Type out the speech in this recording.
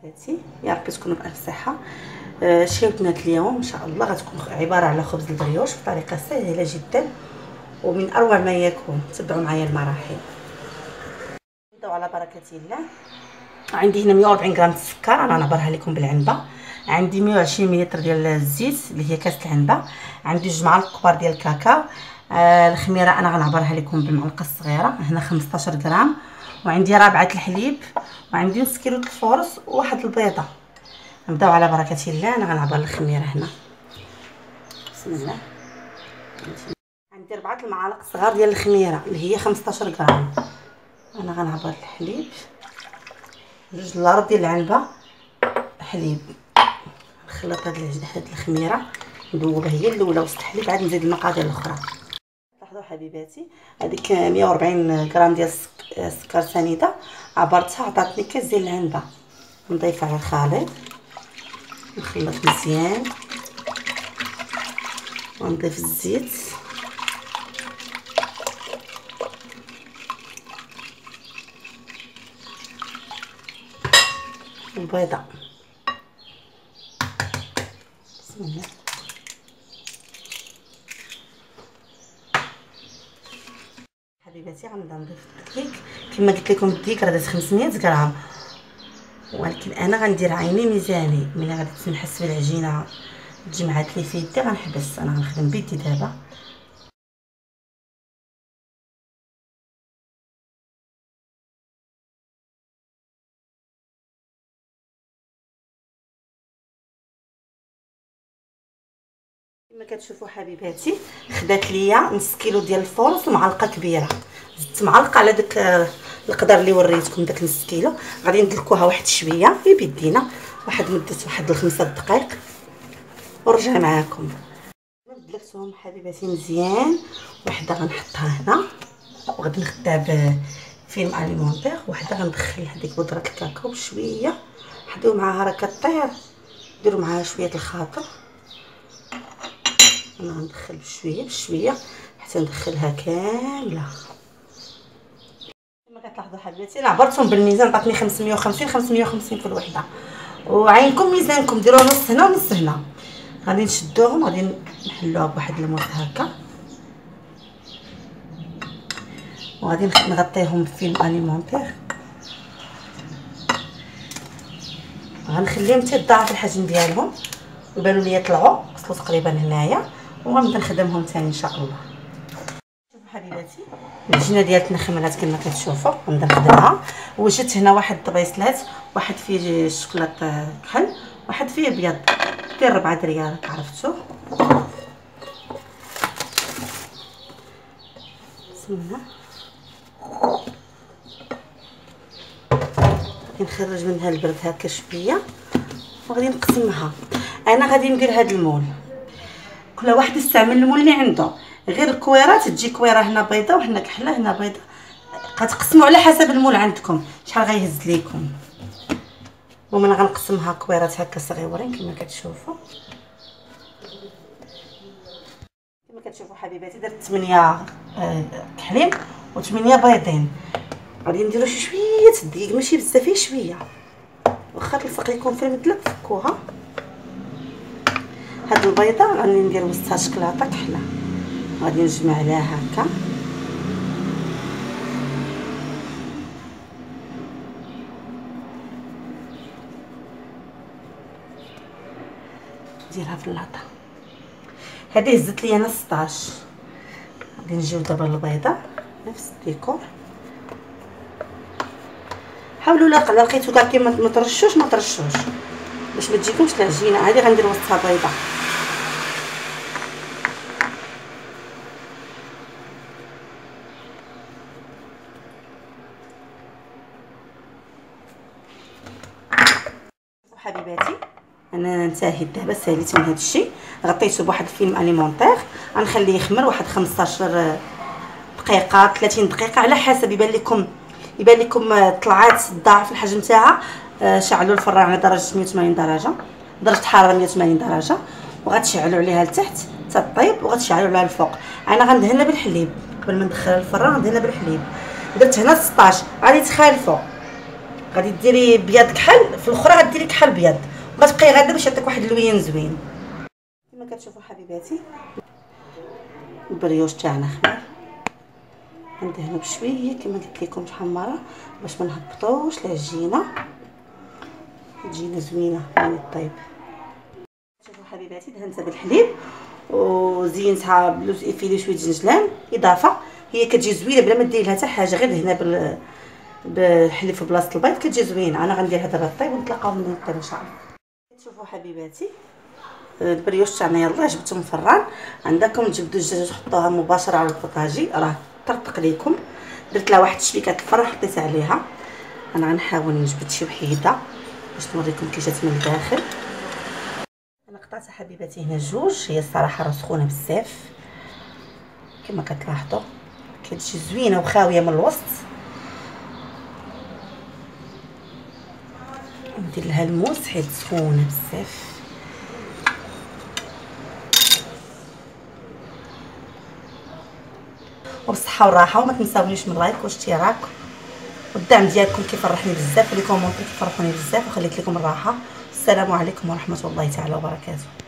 حبيباتي يا ربي تكونوا بالف صحه آه، شيوتنا اليوم إن شاء الله غتكون عبارة على خبز البريوش بطريقة سهلة جدا ومن أروع ما يكون. تبعوا معايا المراحل. نبداو على بركة الله. عندي هنا 140 غرام السكر أنا نعبرها لكم بالعنبة. عندي 120 ملل ديال الزيت اللي هي كاس العنبة. عندي جوج معالق كبار ديال الكاكاو. آه الخميرة أنا غنعبرها لكم بالمعلقة الصغيرة. هنا 15 غرام. وعندي رابعة الحليب وعندي نص كيلو الفورص وواحد البيضة. نبداو على بركة الله أنا غنعبر الخميره هنا. بسم الله. عندي اربعه المعالق صغار ديال الخميرة اللي هي 15 غرام. أنا غنعبر الحليب جوج الأرض ديال العنبة حليب. نخلط هاد الخميرة. ندوبها هي الأولى وسط الحليب عاد نزيد المقادير الأخرى. لاحظوا حبيباتي. هذيك 140 غرام ديال السكر سنيدة. عبرتها عطاتني كاس ديال العنبه نضيف على الخليط. نخلط مزيان. ونضيف الزيت. البيضه بسم الله. حبيباتي غنبدا نضيف الدقيق كما قلت لكم الدقيق راه داز 500 غرام. ولكن أنا غندير عيني ميزاني. ملي غادي نحس بالعجينه تجمعات لي في يدي غنحبس. أنا غنخدم بيدي دابا. كما كتشوفوا حبيباتي خدات ليا نص كيلو ديال الفورص ومعلقة كبيرة. زدت معلقة على داك القدر اللي وريتكم داك نص كيلو. غادي ندلكوها واحد شوية في بيدينا. واحد مدة واحد الخمسة دقائق. ورجع معاكم. دلكتهم حبيباتي مزيان. وحدة غنحطها هنا. وغادي نخدها بفيلم اليمونتير وحدة غندخل هذيك بودرة الكاكاو بشوية. حدو معاها راه كطير. ديروا معاها شوية الخاطر. أنا غندخل بشويه بشويه حتى ندخلها كامله. كما كتلاحظوا حبيباتي أنا عبرتهم بالميزان عطاتني 550 550 كل وحده وعينكم ميزانكم ديروا نص هنا ونص هنا. غادي نشدوهم غادي نحلوها بواحد الموس هكا. وغادي نغطيهم بفيلم اليمونتير غنخليهم حتى الحجم ديالهم. يبانوا لي طلعوا وصلوا تقريبا هنايا. وغنبدا نخدمهم ثاني إن شاء الله. شوفوا حبيباتي العجينه ديالتنا خمرات كما كتشوفوا نبدا نخدمها وجدت هنا واحد الطبيصلات واحد فيه الشوكولاط كحل واحد فيه أبيض. دير 4 ريالات عرفتو؟ بسم الله. نخرج منها البرد هكا شوية وغادي نقسمها. أنا غادي ندير هذا المول. كل واحد يستعمل المول اللي عنده. غير الكويرات تجي كويرة هنا بيضة وهنا كحلة هنا بيضة. غتقسموا على حسب المول عندكم. شحال غيهز ليكم؟ ومن غنقسمها كويرات هكا صغيورين كما كتشوفوا. كما كتشوفوا حبيباتي درت 8 آه، كحلين و8 بيضين. غادي نديرو شوية الدقيق ماشي بزاف شوية. واخا تلصق لكم في المدلك فكوها هاد البيضة غادي ندير وسطها شكلاطه كحلة. غادي نجمع عليها هكا. نديرها في اللاطة. هذه هزت لي أنا 16 غادي نجيو دابا البيضة نفس الديكور. حاولوا لا لقيتو كاع ما ترشوش ما ترشوش. باش ما تجيكمش العجينة. هذه غندير وسطها بيضة حبيباتي أنا انتهيت دابا ساليت من هذا الشيء. غطيته بواحد الفيلم اليمونطير غنخليه يخمر واحد 15 دقيقة 30 دقيقة. على حسب يبان لكم يبان لكم طلعات ضعف الحجم تاعها. آه، شعلوا الفران على درجة 180 درجة. درجة حرارة 180 درجة. وغتشعلوا عليها لتحت تطيب وغتشعلوا عليها الفوق أنا غندهنها بالحليب. قبل ما ندخلها الفران غندهنها بالحليب. درت هنا 16 غادي تخالفوا غادي ديري بياض كحل. في الأخرى غديري كحل بياض وغتبقاي غاده باش يعطيك واحد اللوين زوين. كما كتشوفوا حبيباتي البريوش تاعنا خمر ندهنو بشوية كما قلت لكم محمره باش ما نهبطوش العجينه تجينا زوينة من الطيب. شوفوا حبيباتي دهنتها بالحليب وزينتها بلوز effilé شوية جنجلان إضافة. هي كتجي زوينة بلا ما ديري لها حتى حاجة غير هنا بال بالحليب في بلاصة البيض كتجي زوينة. أنا غندير هذا الطيب ونتلاقاو من الطيب إن شاء الله. شوفوا حبيباتي. البريوش تاعنا يلاه جبدتو من الفران عندكم تجبدوا الزجاجة تحطوها مباشرة على البوطاجي راه طرطق ليكم. درت لها واحد الشبيكه الفرن حطيت عليها. أنا غنحاول نجبد شي وحيدة باش نوريكم كي جات من الداخل. أنا قطعتها حبيباتي هنا جوج. هي الصراحة راه سخونه بزاف. كما كتلاحظوا كتجي زوينة وخاوية من الوسط. ندير لها الموس حيت سخونه بزاف. وبالصحة والراحة وما تنساونيش من like واشتراك. والدعم ديالكم كيفرحني بزاف و les commentaires كيفرحوني بزاف وخليت لكم الراحة. السلام عليكم ورحمة الله تعالى وبركاته.